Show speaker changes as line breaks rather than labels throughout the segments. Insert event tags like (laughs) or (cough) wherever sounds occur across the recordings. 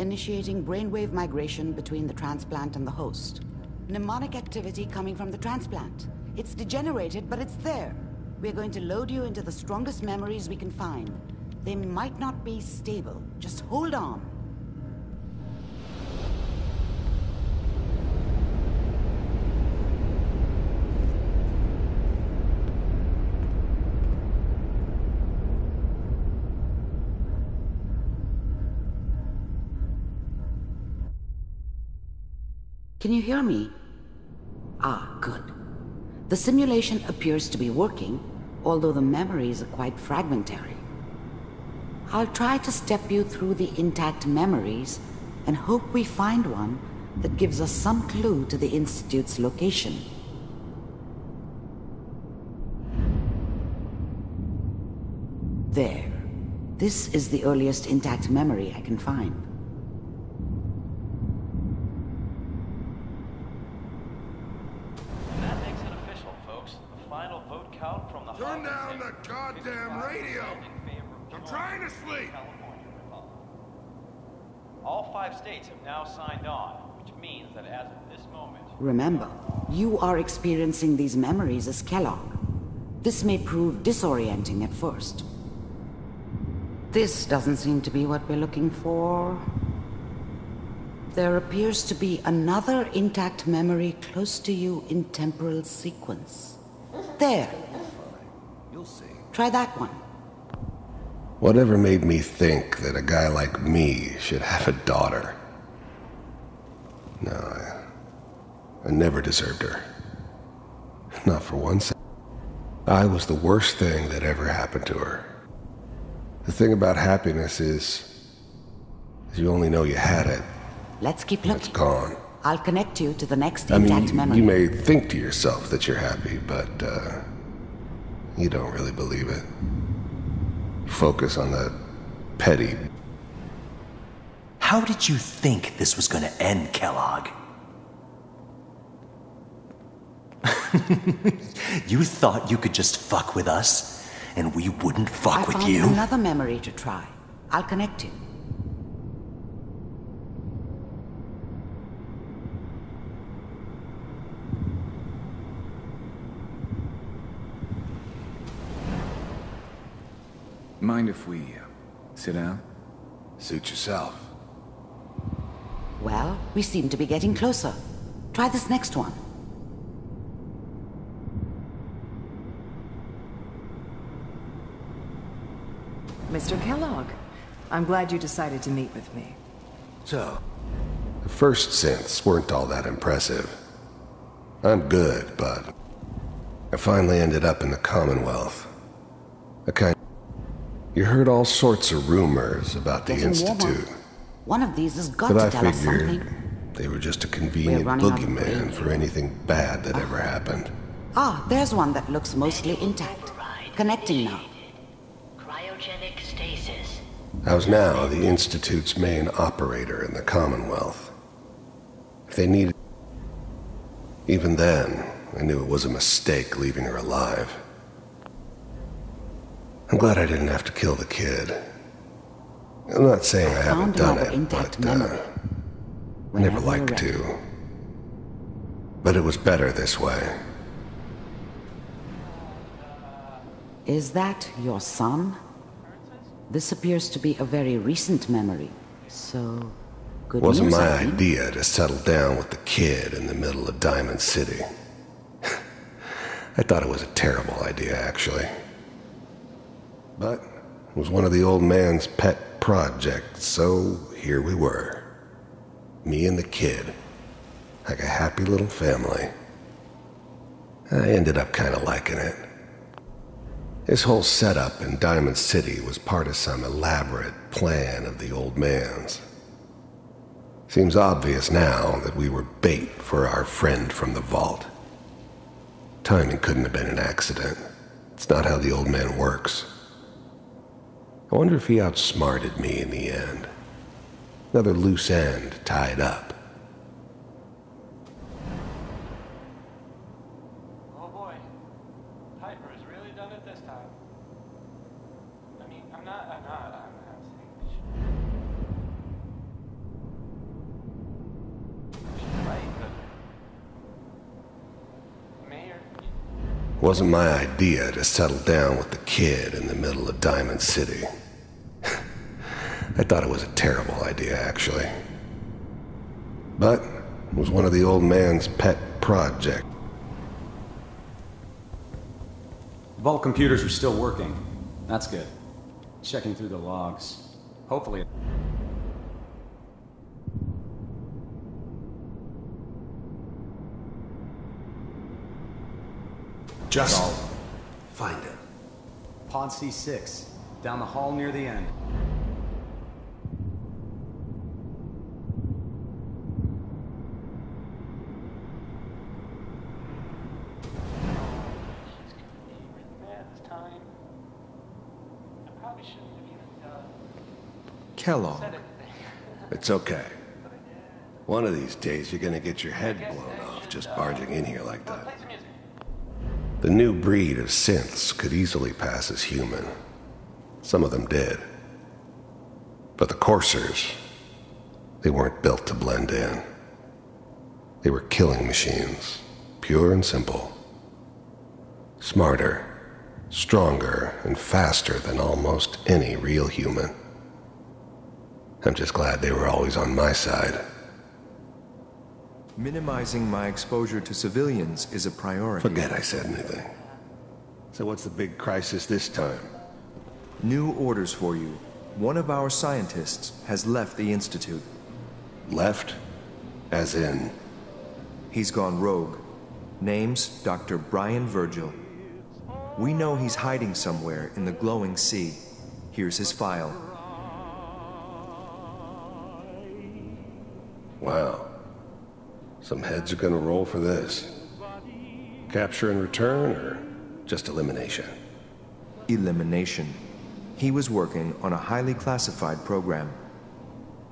initiating brainwave migration between the transplant and the host. Mnemonic activity coming from the transplant. It's degenerated, but it's there. We're going to load you into the strongest memories we can find. They might not be stable. Just hold on. Can you hear me? Ah, good. The simulation appears to be working, although the memories are quite fragmentary. I'll try to step you through the intact memories and hope we find one that gives us some clue to the Institute's location. There. This is the earliest intact memory I can find.
That makes it official, folks. The final vote count from the
Turn
Hawkins
down the
Neighborhood
goddamn
55%
radio.
in favor of
I'm
joining
trying to
the
sleep.
California Republic. All five states have now signed on, which means that as of this moment,
Remember, you are experiencing these memories as Kellogg. This may prove disorienting at first. This doesn't seem to be what we're looking for. There appears to be another intact memory close to you in temporal sequence. There.
You'll see.
Try that one.
Whatever made me think that a guy like me should have a daughter? No, I, I never deserved her. Not for one second. I was the worst thing that ever happened to her. The thing about happiness is, is you only know you had it.
Let's keep looking.
It's gone.
I'll connect you to the next
I mean,
intact
you,
memory.
you may think to yourself that you're happy, but uh, you don't really believe it. Focus on the petty
How did you think this was going to end, Kellogg? (laughs) you thought you could just fuck with us, and we wouldn't fuck
I
with
found
you?
another memory to try. I'll connect you.
Mind if we uh, sit down?
suit yourself.
Well, we seem to be getting closer. Try this next one.
Mr. Kellogg, I'm glad you decided to meet with me.
So, the first synths weren't all that impressive. I'm good, but I finally ended up in the Commonwealth. A kind. You heard all sorts of rumors about the
Getting warmer.
Institute,
One of these has got
but
to
I
tell us
figured
something.
they were just a convenient
running
boogeyman for anything bad that ever happened.
Ah, there's one that looks mostly intact. Connecting now.
I was now the Institute's main operator in the Commonwealth. If they needed. Even then, I knew it was a mistake leaving her alive. I'm glad I didn't have to kill the kid. I'm not saying I, haven't done it, but uh. I never liked to. But it was better this way.
Is that your son? This appears to be a very recent memory. So, good
It wasn't
news,
my idea to settle down with the kid in the middle of Diamond City. I thought it was a terrible idea, actually. But it was one of the old man's pet projects, so here we were. Me and the kid. Like a happy little family. I ended up kind of liking it. His whole setup in Diamond City was part of some elaborate plan of the old man's. Seems obvious now that we were bait for our friend from the vault. Timing couldn't have been an accident. It's not how the old man works. I wonder if he outsmarted me in the end. Another loose end tied up.
oh boy, Piper has really done it this time. I mean, I'm not, I'm not, I'm not saying we should.
Wasn't my idea to settle down with the kid in the middle of Diamond City. I thought it was a terrible idea, actually. But it was one of the old man's pet projects.
The Vault computers are still working. That's good. Checking through the logs. Hopefully...
Just find him.
Pod C6, down the hall near the end.
She's gonna be really bad this time. I probably shouldn't have even
Kellogg.
It's okay. One of these days you're gonna get your head blown off just barging in here like that. The new breed of synths could easily pass as human. Some of them did. But the coursers, they weren't built to blend in. They were killing machines, pure and simple. Smarter, stronger, and faster than almost any real human. I'm just glad they were always on my side.
Minimizing my exposure to civilians is a priority.
Forget I said anything. So what's the big crisis this time?
New orders for you. One of our scientists has left the Institute.
Left? As in,
He's gone rogue. Name's Dr. Brian Virgil. We know he's hiding somewhere in the glowing sea. Here's his file.
wow. Some heads are gonna roll for this. Capture and return, or just elimination?
Elimination. He was working on a highly classified program.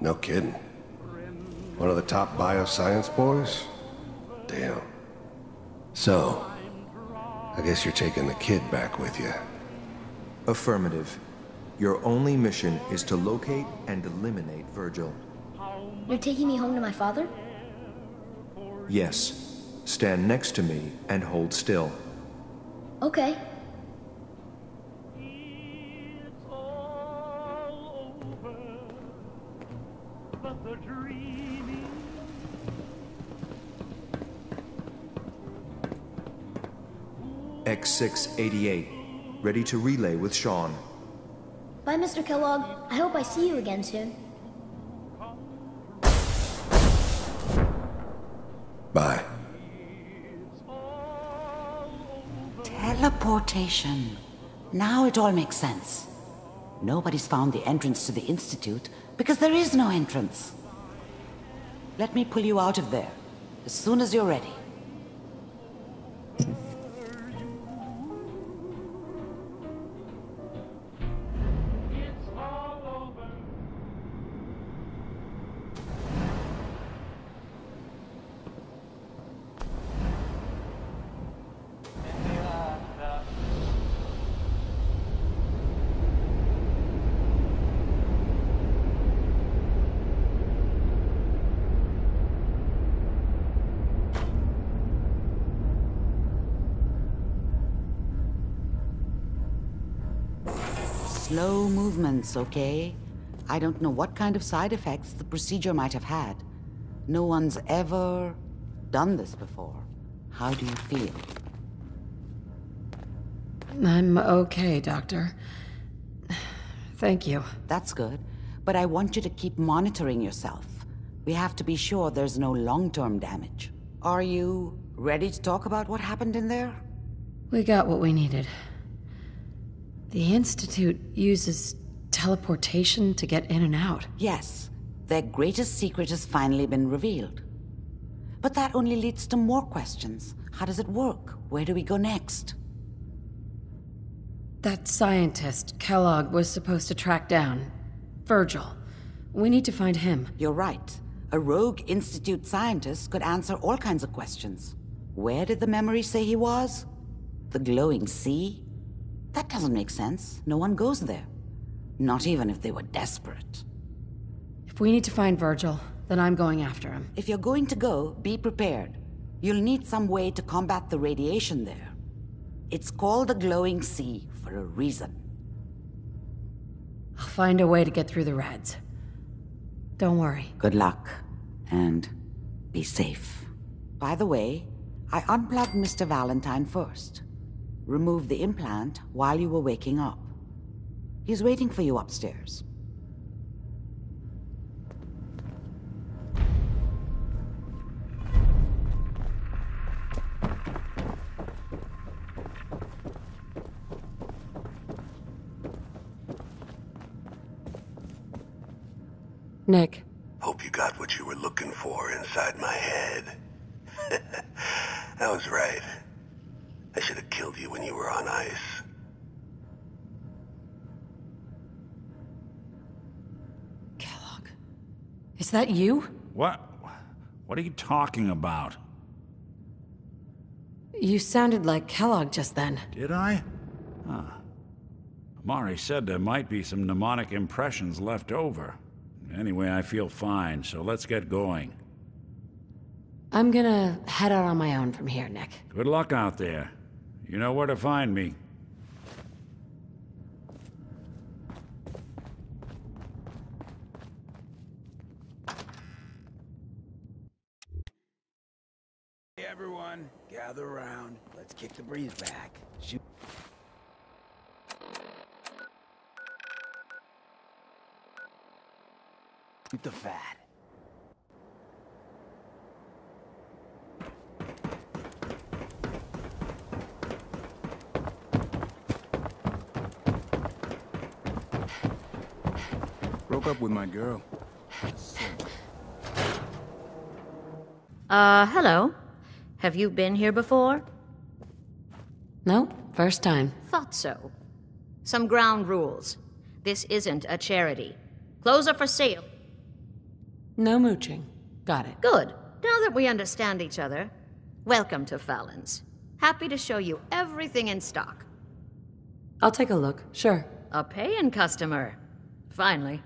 No kidding. One of the top bioscience boys? Damn. So, I guess you're taking the kid back with you.
Affirmative. Your only mission is to locate and eliminate Virgil.
You're taking me home to my father?
Yes. Stand next to me and hold still.
Okay.
X688. Ready to relay with Sean.
Bye, Mr. Kellogg. I hope I see you again soon.
Teleportation. Now it all makes sense. Nobody's found the entrance to the Institute because there is no entrance. Let me pull you out of there as soon as you're ready. Slow movements, okay? I don't know what kind of side effects the procedure might have had. No one's ever done this before. How do you feel?
I'm okay, Doctor. Thank you.
That's good. But I want you to keep monitoring yourself. We have to be sure there's no long-term damage. Are you ready to talk about what happened in there?
We got what we needed. The Institute uses teleportation to get in and out.
Yes, their greatest secret has finally been revealed. But that only leads to more questions. How does it work? Where do we go next?
That scientist, Kellogg, was supposed to track down. Virgil. We need to find him.
You're right. A rogue Institute scientist could answer all kinds of questions. Where did the memory say he was? The glowing sea? That doesn't make sense. No one goes there. Not even if they were desperate.
If we need to find Virgil, then I'm going after him.
If you're going to go, be prepared. You'll need some way to combat the radiation there. It's called the Glowing Sea for a reason.
I'll find a way to get through the rads. Don't worry.
Good luck, and be safe. By the way, I unplugged Mr. Valentine first. Removed the implant while you were waking up. He's waiting for you upstairs.
Nick,
Hope you got what you were looking for inside my head. (laughs) I was right. I should have killed you when you were on ice.
Kellogg. Is that you?
What? What are you talking about?
You sounded like Kellogg just then.
Did I? Huh. Mari said there might be some mnemonic impressions left over. Anyway, I feel fine, so let's get going.
I'm gonna head out on my own from here, Nick.
Good luck out there. You know where to find me.
Hey everyone, gather around. Let's kick the breeze back. Shoot. Shoot the fat. Up with my girl.
Uh, hello. Have you been here before?
Nope, first time.
Thought so. Some ground rules. This isn't a charity. Clothes are for sale.
No mooching. Got it.
Good. Now that we understand each other, welcome to Fallon's. Happy to show you everything in stock.
I'll take a look, sure.
A paying customer. Finally.